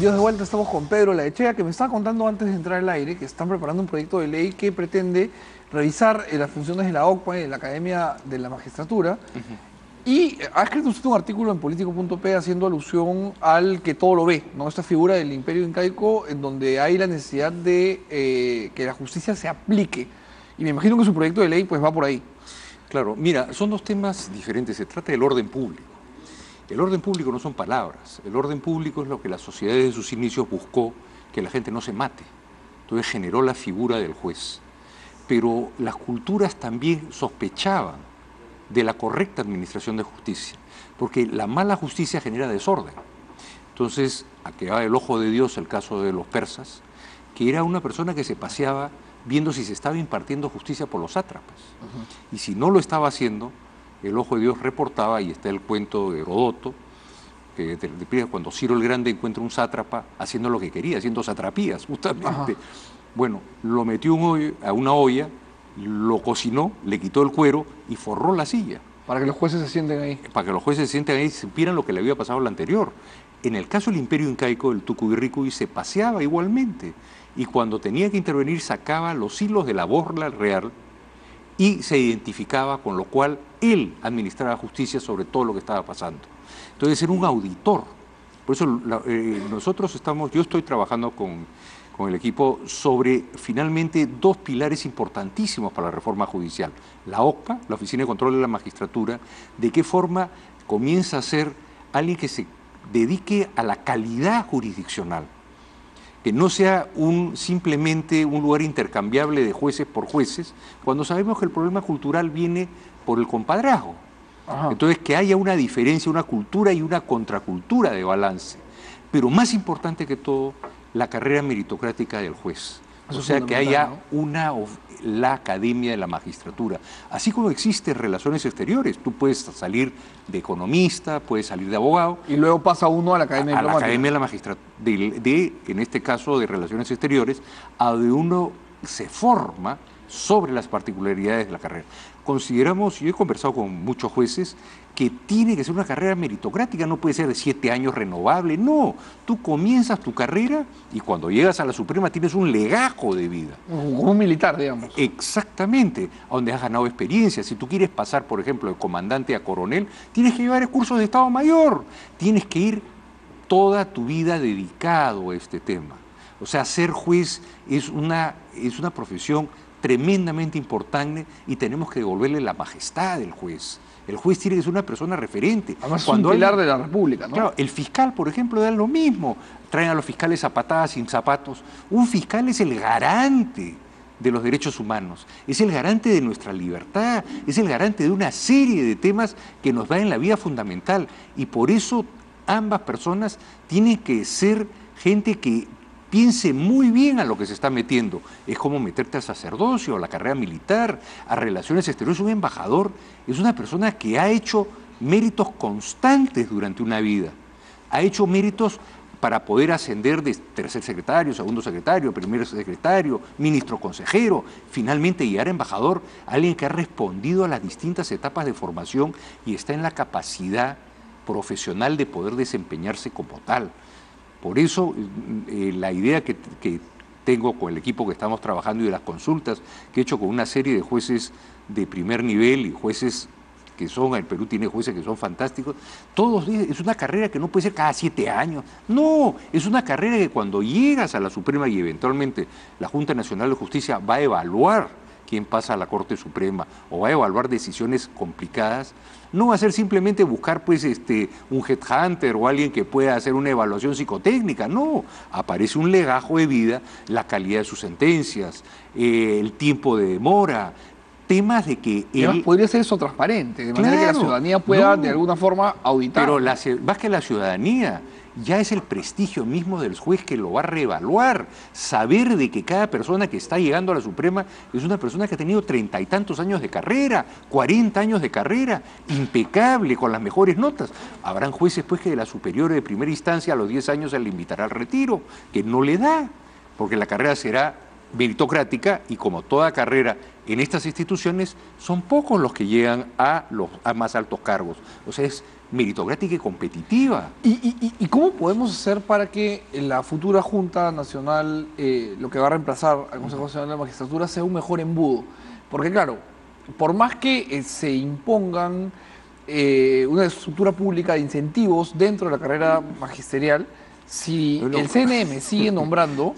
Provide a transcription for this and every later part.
Bienvenidos de vuelta, estamos con Pedro Laechea, que me estaba contando antes de entrar al aire que están preparando un proyecto de ley que pretende revisar eh, las funciones de la OCPA y de la Academia de la Magistratura. Y ha escrito usted un artículo en político.p haciendo alusión al que todo lo ve, ¿no? Esta figura del imperio incaico en donde hay la necesidad de eh, que la justicia se aplique. Y me imagino que su proyecto de ley pues va por ahí. Claro, mira, son dos temas diferentes. Se trata del orden público. El orden público no son palabras. El orden público es lo que la sociedad desde sus inicios buscó, que la gente no se mate. Entonces generó la figura del juez. Pero las culturas también sospechaban de la correcta administración de justicia, porque la mala justicia genera desorden. Entonces, a que va el ojo de Dios el caso de los persas, que era una persona que se paseaba viendo si se estaba impartiendo justicia por los sátrapas. Y si no lo estaba haciendo, el ojo de Dios reportaba, y está el cuento de Herodoto, que cuando Ciro el Grande encuentra un sátrapa haciendo lo que quería, haciendo satrapías, justamente. Bueno, lo metió a una olla lo cocinó, le quitó el cuero y forró la silla. Para que los jueces se sienten ahí. Para que los jueces se sienten ahí y supieran lo que le había pasado al anterior. En el caso del imperio incaico, el Tucubirricuy se paseaba igualmente. Y cuando tenía que intervenir, sacaba los hilos de la borla real y se identificaba, con lo cual él administraba justicia sobre todo lo que estaba pasando. Entonces era un auditor. Por eso eh, nosotros estamos, yo estoy trabajando con con el equipo sobre finalmente dos pilares importantísimos para la reforma judicial. La OCPA, la Oficina de Control de la Magistratura, de qué forma comienza a ser alguien que se dedique a la calidad jurisdiccional, que no sea un, simplemente un lugar intercambiable de jueces por jueces, cuando sabemos que el problema cultural viene por el compadrazgo. Entonces, que haya una diferencia, una cultura y una contracultura de balance. Pero más importante que todo, la carrera meritocrática del juez. O sea, que haya una la academia de la magistratura. Así como existen relaciones exteriores, tú puedes salir de economista, puedes salir de abogado. Y luego pasa uno a la academia a, la academia de la magistratura, de, en este caso de relaciones exteriores, a donde uno se forma sobre las particularidades de la carrera. Consideramos, yo he conversado con muchos jueces, que tiene que ser una carrera meritocrática, no puede ser de siete años renovable, no, tú comienzas tu carrera y cuando llegas a la Suprema tienes un legajo de vida. Un militar, digamos. Exactamente, a donde has ganado experiencia. Si tú quieres pasar, por ejemplo, de comandante a coronel, tienes que llevar cursos de Estado Mayor, tienes que ir toda tu vida dedicado a este tema. O sea, ser juez es una, es una profesión tremendamente importante y tenemos que devolverle la majestad del juez. El juez tiene que ser una persona referente. Además, Cuando es un pilar de la República, ¿no? Claro, el fiscal, por ejemplo, da lo mismo. Traen a los fiscales a patadas sin zapatos. Un fiscal es el garante de los derechos humanos, es el garante de nuestra libertad, es el garante de una serie de temas que nos da en la vida fundamental. Y por eso ambas personas tienen que ser gente que piense muy bien a lo que se está metiendo. Es como meterte al sacerdocio, a la carrera militar, a relaciones exteriores. Un embajador es una persona que ha hecho méritos constantes durante una vida. Ha hecho méritos para poder ascender de tercer secretario, segundo secretario, primer secretario, ministro consejero, finalmente llegar embajador, alguien que ha respondido a las distintas etapas de formación y está en la capacidad profesional de poder desempeñarse como tal. Por eso eh, la idea que, tengo con el equipo que estamos trabajando y de las consultas que he hecho con una serie de jueces de primer nivel y jueces que son, el Perú tiene jueces que son fantásticos, todos es una carrera que no puede ser cada siete años, no, es una carrera que cuando llegas a la Suprema y eventualmente la Junta Nacional de Justicia va a evaluar quién pasa a la Corte Suprema o va a evaluar decisiones complicadas, no va a ser simplemente buscar pues este un headhunter o alguien que pueda hacer una evaluación psicotécnica, no, aparece un legajo de vida, la calidad de sus sentencias, eh, el tiempo de demora, temas de que él... podría ser eso transparente, de manera que la ciudadanía pueda de alguna forma auditar. Pero la, más que la ciudadanía, ya es el prestigio mismo del juez que lo va a reevaluar. Saber de que cada persona que está llegando a la Suprema es una persona que ha tenido treinta y tantos años de carrera, cuarenta años de carrera, impecable, con las mejores notas. Habrán jueces pues que de la superior de primera instancia a los diez años se le invitará al retiro, que no le da, porque la carrera será meritocrática y como toda carrera en estas instituciones son pocos los que llegan a los a más altos cargos. O sea, es meritocrática y competitiva. ¿Y, cómo podemos hacer para que la futura Junta Nacional, eh, lo que va a reemplazar al Consejo Nacional de la Magistratura, sea un mejor embudo? Porque claro, por más que eh, se impongan eh, una estructura pública de incentivos dentro de la carrera magisterial, si el CNM sigue nombrando,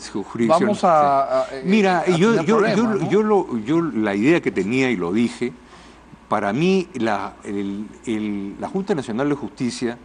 vamos a... Mira, yo, yo, la idea que tenía y lo dije, para mí la, la Junta Nacional de Justicia,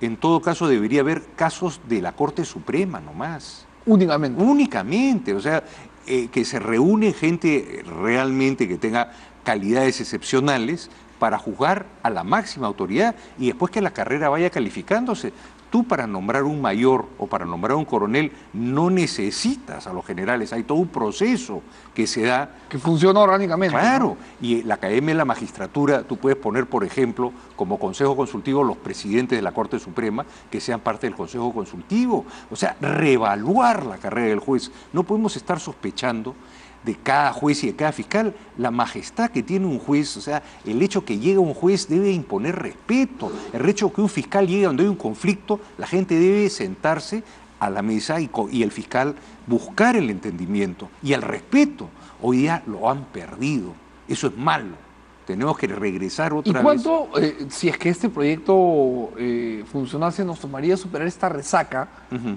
en todo caso, debería haber casos de la Corte Suprema nomás. Únicamente. Únicamente, o sea, eh, que se reúne gente realmente que tenga calidades excepcionales para juzgar a la máxima autoridad y después que la carrera vaya calificándose. Tú para nombrar un mayor o para nombrar un coronel no necesitas a los generales, hay todo un proceso que se da. Que funciona orgánicamente. Claro, y la Academia de la Magistratura, tú puedes poner, por ejemplo, como Consejo Consultivo los presidentes de la Corte Suprema que sean parte del Consejo Consultivo. O sea, reevaluar la carrera del juez. No podemos estar sospechando de cada juez y de cada fiscal, la majestad que tiene un juez, o sea, el hecho que llega un juez debe imponer respeto, el hecho que un fiscal llegue donde hay un conflicto, la gente debe sentarse a la mesa y, y el fiscal buscar el entendimiento y el respeto. Hoy día lo han perdido, eso es malo. Tenemos que regresar otra vez. ¿Y cuánto, eh, si es que este proyecto eh, funcionase, nos tomaría superar esta resaca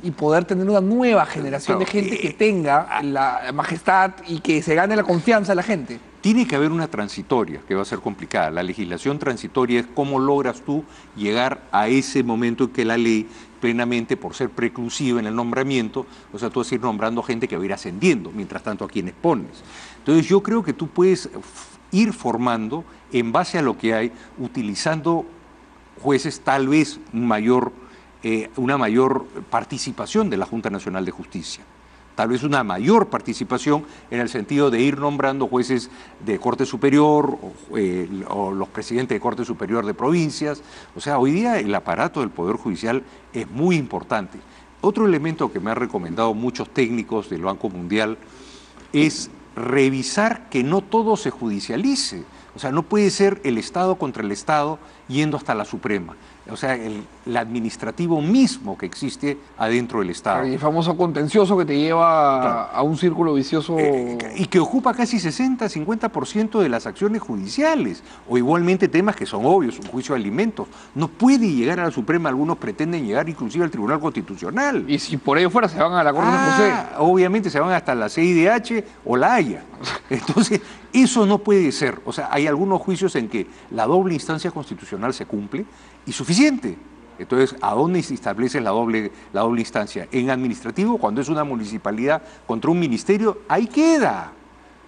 y poder tener una nueva generación de gente que eh, tenga ah, la majestad y que se gane la confianza de la gente? Tiene que haber una transitoria, que va a ser complicada. La legislación transitoria es cómo logras tú llegar a ese momento en que la ley plenamente, por ser preclusiva en el nombramiento, o sea, tú vas a ir nombrando gente que va a ir ascendiendo, mientras tanto a quienes pones. Entonces yo creo que tú puedes ir formando en base a lo que hay, utilizando jueces tal vez mayor, eh, una mayor participación de la Junta Nacional de Justicia. Tal vez una mayor participación en el sentido de ir nombrando jueces de Corte Superior eh, o los presidentes de Corte Superior de provincias. O sea, hoy día el aparato del Poder Judicial es muy importante. Otro elemento que me han recomendado muchos técnicos del Banco Mundial es revisar que no todo se judicialice. O sea, no puede ser el Estado contra el Estado yendo hasta la Suprema o sea, el, administrativo mismo que existe adentro del Estado. Y el famoso contencioso que te lleva a un círculo vicioso. Eh, y que ocupa casi 60, 50% de las acciones judiciales, o igualmente temas que son obvios, un juicio de alimentos. No puede llegar a la Suprema, algunos pretenden llegar inclusive al Tribunal Constitucional. Y si por ello fuera, se van a la Corte de José. Ah, obviamente se van hasta la CIDH o la Haya. Entonces, eso no puede ser. O sea, hay algunos juicios en que la doble instancia constitucional se cumple y suficiente. Entonces, ¿a dónde se establece la doble, la doble instancia? En administrativo, cuando es una municipalidad contra un ministerio, ahí queda.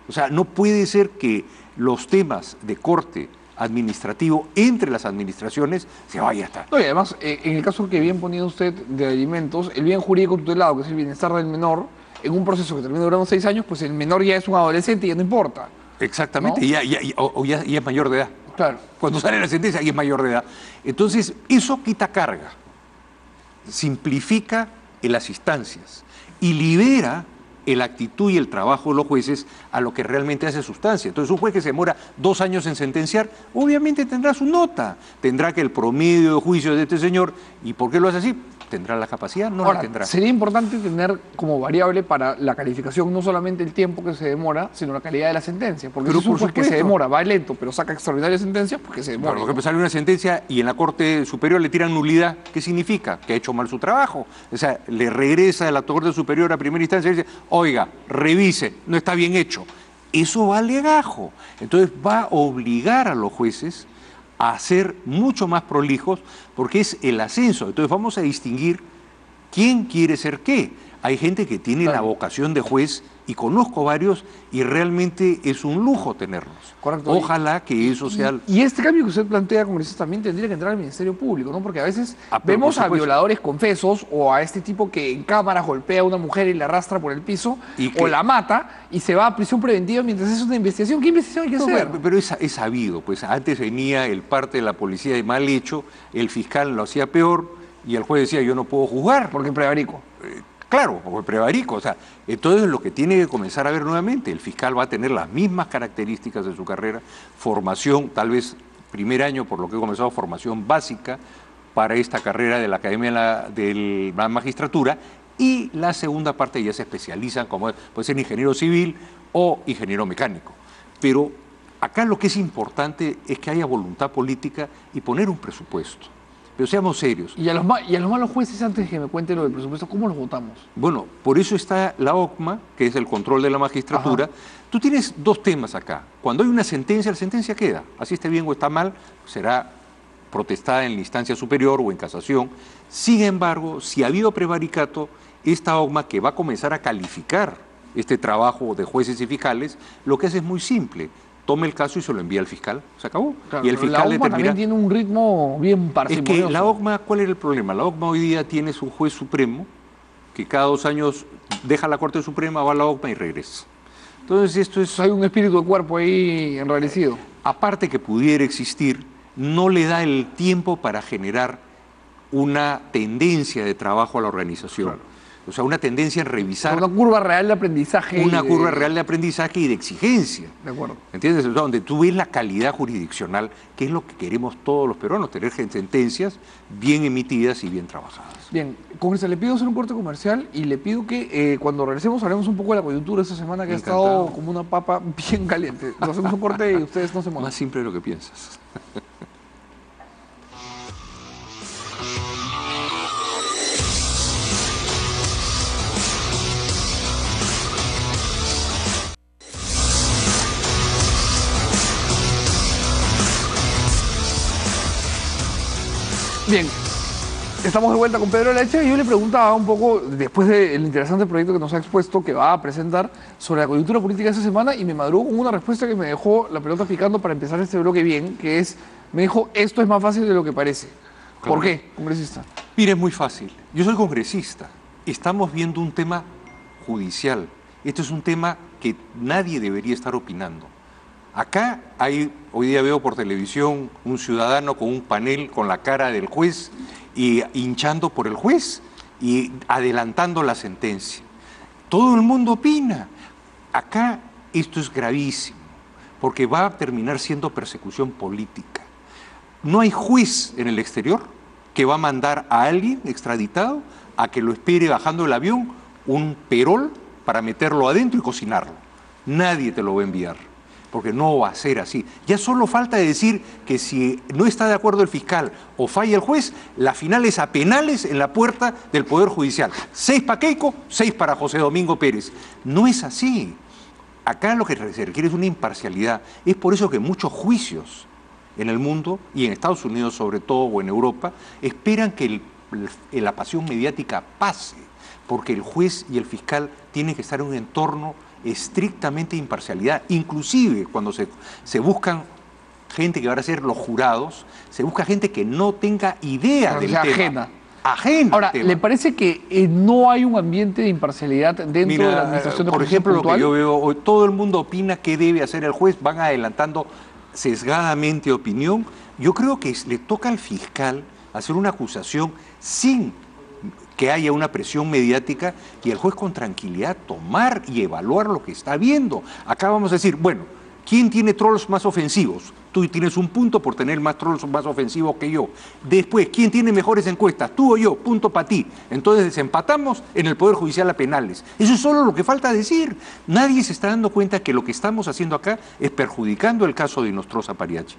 O sea, no puede ser que los temas de corte administrativo entre las administraciones se vaya a estar. No, y además, eh, en el caso que bien ponía usted de alimentos, el bien jurídico tutelado, que es el bienestar del menor, en un proceso que termina durando seis años, pues el menor ya es un adolescente y ya no importa. Exactamente, y ya, ya, es mayor de edad. Claro. Cuando sale la sentencia y es mayor de edad. Entonces, eso quita carga, simplifica las instancias y libera la actitud y el trabajo de los jueces a lo que realmente hace sustancia. Entonces, un juez que se demora dos años en sentenciar, obviamente tendrá su nota, tendrá que el promedio de juicio de este señor, ¿y por qué lo hace así? ¿Tendrá la capacidad? No la tendrá. Sería importante tener como variable para la calificación no solamente el tiempo que se demora, sino la calidad de la sentencia. Porque si es que se demora, va lento, pero saca extraordinaria sentencia, porque se demora. Por ejemplo, sale una sentencia y en la Corte Superior le tiran nulidad, ¿qué significa? Que ha hecho mal su trabajo. O sea, le regresa la Corte Superior a primera instancia y dice, oiga, revise, no está bien hecho. Eso va al legajo. Entonces va a obligar a los jueces a ser mucho más prolijos porque es el ascenso. Entonces vamos a distinguir quién quiere ser qué. Hay gente que tiene la vocación de juez y conozco varios y realmente es un lujo tenerlos. Ojalá que eso sea... Y, este cambio que usted plantea, congresista, también tendría que entrar al Ministerio Público, ¿no? Porque a veces ah, vemos a violadores confesos o a este tipo que en cámara golpea a una mujer y la arrastra por el piso o la mata y se va a prisión preventiva mientras es una investigación. ¿Qué investigación hay que hacer? Pero es, es sabido, pues antes venía el parte de la policía de mal hecho, el fiscal lo hacía peor y el juez decía yo no puedo juzgar. Porque prevarico. Eh, Claro, el prevarico. O sea, entonces lo que tiene que comenzar a ver nuevamente, el fiscal va a tener las mismas características de su carrera, formación, tal vez primer año, por lo que he comenzado, formación básica, para esta carrera de la Academia de la, Magistratura y la segunda parte ya se especializan como puede ser ingeniero civil o ingeniero mecánico. Pero acá lo que es importante es que haya voluntad política y poner un presupuesto. Pero seamos serios. Y a los, y a los malos jueces, antes de que me cuente lo del presupuesto, ¿cómo los votamos? Bueno, por eso está la OCMA, que es el control de la magistratura. Tú tienes dos temas acá. Cuando hay una sentencia, la sentencia queda. Así esté bien o está mal, será protestada en la instancia superior o en casación. Sin embargo, si ha habido prevaricato, esta OCMA que va a comenzar a calificar este trabajo de jueces y fiscales, lo que hace es muy simple tome el caso y se lo envía al fiscal. Se acabó. y el fiscal la OCMA también tiene un ritmo bien parcimonioso. Es que la OCMA, ¿cuál era el problema? La OCMA hoy día tiene su juez supremo que cada dos años deja la Corte Suprema, va a la OCMA y regresa. Entonces esto es... Hay un espíritu de cuerpo ahí enrarecido. Aparte que pudiera existir, no le da el tiempo para generar una tendencia de trabajo a la organización. O sea, una tendencia en revisar. Una curva real de aprendizaje. Una curva real de aprendizaje y de exigencia. De acuerdo. ¿Entiendes? O sea, donde tú ves la calidad jurisdiccional, que es lo que queremos todos los peruanos, tener sentencias bien emitidas y bien trabajadas. Bien, Congreso, le pido hacer un corte comercial y le pido que eh, cuando regresemos hablemos un poco de la coyuntura esta semana que ha estado como una papa bien caliente. Nos hacemos un corte y ustedes no se muevan. Más simple de lo que piensas. estamos de vuelta con Pedro Leche y yo le preguntaba un poco, después del interesante proyecto que nos ha expuesto, que va a presentar sobre la coyuntura política esta semana, y me madrugó con una respuesta que me dejó la pelota picando para empezar este bloque bien, que es, me dijo, esto es más fácil de lo que parece. ¿Por qué, congresista? Mire, es muy fácil. Yo soy congresista. Estamos viendo un tema judicial. Esto es un tema que nadie debería estar opinando. Acá hay, hoy día veo por televisión un ciudadano con un panel con la cara del juez y hinchando por el juez y adelantando la sentencia. Todo el mundo opina. Acá esto es gravísimo, porque va a terminar siendo persecución política. No hay juez en el exterior que va a mandar a alguien extraditado a que lo espere bajando el avión un perol para meterlo adentro y cocinarlo. Nadie te lo va a enviar porque no va a ser así. Ya solo falta decir que si no está de acuerdo el fiscal o falla el juez, la final es a penales en la puerta del Poder Judicial. Seis para Keiko, seis para José Domingo Pérez. No es así. Acá lo que se requiere es una imparcialidad. Es por eso que muchos juicios en el mundo, y en Estados Unidos sobre todo, o en Europa, esperan que la pasión mediática pase, porque el juez y el fiscal tienen que estar en un entorno estrictamente imparcialidad, inclusive cuando se, se buscan gente que van a ser los jurados, se busca gente que no tenga idea del tema. Ajena. Ajena. Ahora, ¿le parece que eh, no hay un ambiente de imparcialidad dentro de la administración de Por ejemplo, lo que yo veo hoy, todo el mundo opina qué debe hacer el juez, van adelantando sesgadamente opinión. Yo creo que le toca al fiscal hacer una acusación sin que haya una presión mediática y el juez con tranquilidad tomar y evaluar lo que está viendo. Acá vamos a decir, bueno, ¿quién tiene trolls más ofensivos? Tú tienes un punto por tener más trolls más ofensivos que yo. Después, ¿quién tiene mejores encuestas? Tú o yo, punto para ti. Entonces desempatamos en el Poder Judicial a penales. Eso es solo lo que falta decir. Nadie se está dando cuenta que lo que estamos haciendo acá es perjudicando el caso de Nostroza Pariachi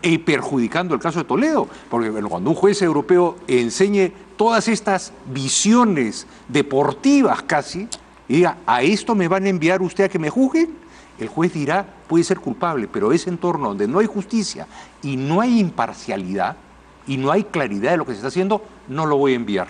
y perjudicando el caso de Toledo. Porque cuando un juez europeo enseñe todas estas visiones deportivas casi, y diga, ¿a esto me van a enviar usted a que me juzguen? El juez dirá, puede ser culpable, pero ese entorno donde no hay justicia y no hay imparcialidad y no hay claridad de lo que se está haciendo, no lo voy a enviar.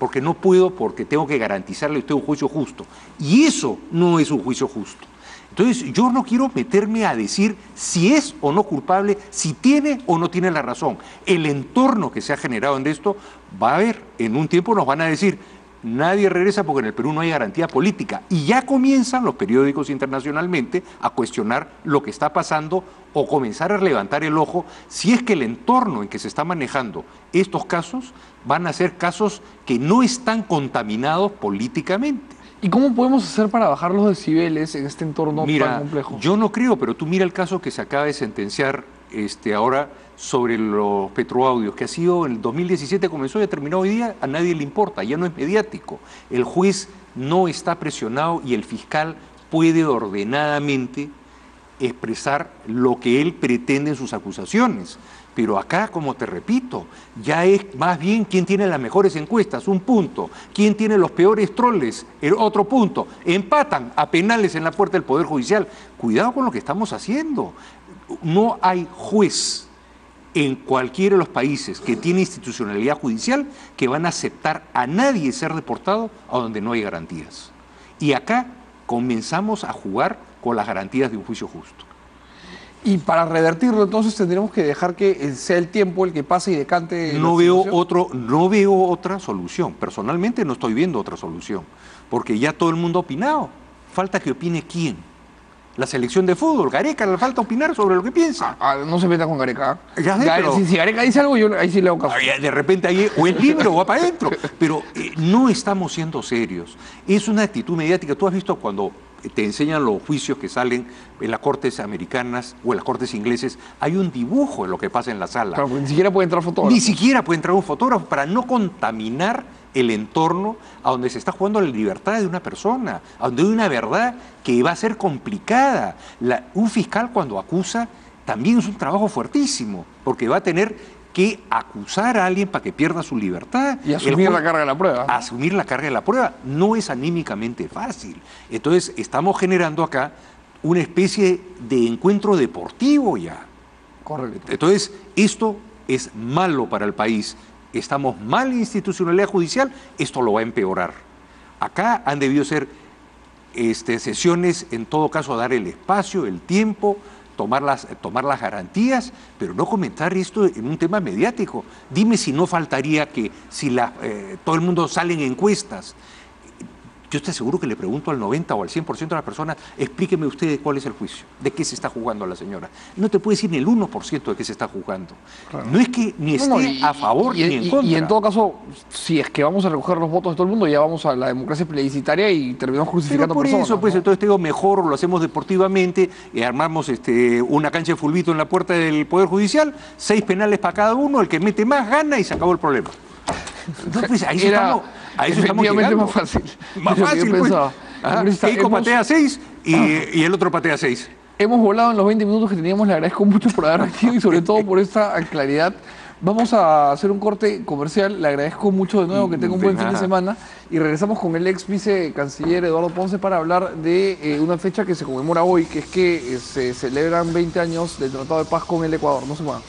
Porque no puedo, porque tengo que garantizarle a usted un juicio justo. Y eso no es un juicio justo. Entonces, yo no quiero meterme a decir si es o no culpable, si tiene o no tiene la razón. El entorno que se ha generado en esto va a haber, en un tiempo nos van a decir, nadie regresa porque en el Perú no hay garantía política. Y ya comienzan los periódicos internacionalmente a cuestionar lo que está pasando o comenzar a levantar el ojo si es que el entorno en que se está manejando estos casos van a ser casos que no están contaminados políticamente. ¿Y cómo podemos hacer para bajar los decibeles en este entorno tan complejo? Yo no creo, pero tú mira el caso que se acaba de sentenciar este, ahora sobre los petroaudios, que ha sido en el 2017 comenzó y ha terminado hoy día, a nadie le importa, ya no es mediático. El juez no está presionado y el fiscal puede ordenadamente expresar lo que él pretende en sus acusaciones. Pero acá, como te repito, ya es más bien quién tiene las mejores encuestas, un punto. Quién tiene los peores troles, el otro punto. Empatan a penales en la puerta del Poder Judicial. Cuidado con lo que estamos haciendo. No hay juez en cualquiera de los países que tiene institucionalidad judicial que van a aceptar a nadie ser deportado a donde no hay garantías. Y acá comenzamos a jugar con las garantías de un juicio justo. Y para revertirlo, entonces tendremos que dejar que sea el tiempo el que pase y decante. No veo otro, no veo otra solución. Personalmente no estoy viendo otra solución, porque ya todo el mundo ha opinado. Falta que opine quién. La selección de fútbol, Gareca, le falta opinar sobre lo que piensa. Ah, ah, no se meta con Gareca. si, Gareca dice algo, yo ahí sí le hago caso. De repente ahí, o el libro va para adentro. Pero eh, no estamos siendo serios. Es una actitud mediática. Tú has visto cuando te enseñan los juicios que salen en las cortes americanas o en las cortes ingleses, hay un dibujo de lo que pasa en la sala. Pero ni siquiera puede entrar fotógrafo. Ni siquiera puede entrar un fotógrafo para no contaminar el entorno a donde se está jugando la libertad de una persona, a donde hay una verdad que va a ser complicada. un fiscal cuando acusa también es un trabajo fuertísimo, porque va a tener que acusar a alguien para que pierda su libertad. Y asumir la carga de la prueba. Asumir la carga de la prueba no es anímicamente fácil. Entonces estamos generando acá una especie de encuentro deportivo ya. Correcto. Entonces esto es malo para el país. Estamos mal en institucionalidad judicial, esto lo va a empeorar. Acá han debido ser este, sesiones, en todo caso, dar el espacio, el tiempo, tomar las, tomar las garantías, pero no comentar esto en un tema mediático. Dime si no faltaría que si la, eh, todo el mundo sale en encuestas yo estoy seguro que le pregunto al 90 o al 100% de las personas, explíqueme ustedes cuál es el juicio, de qué se está jugando la señora. No te puede decir ni el 1% de qué se está jugando. No es que ni esté a favor ni en contra. Y en todo caso, si es que vamos a recoger los votos de todo el mundo, ya vamos a la democracia plebiscitaria y terminamos crucificando Pero por eso, pues entonces te digo, mejor lo hacemos deportivamente, y armamos este, una cancha de fulbito en la puerta del Poder Judicial, seis penales para cada uno, el que mete más gana y se acabó el problema. Entonces, pues, ahí estamos a eso estamos más fácil. Más fácil, pues. Keiko patea 6 y, y, el otro patea 6. Hemos volado en los 20 minutos que teníamos, le agradezco mucho por haber venido y sobre todo por esta claridad. Vamos a hacer un corte comercial, le agradezco mucho de nuevo que tenga un buen fin de semana y regresamos con el ex vice canciller Eduardo Ponce para hablar de eh, una fecha que se conmemora hoy, que es que eh, se celebran 20 años del Tratado de Paz con el Ecuador. No se muevan.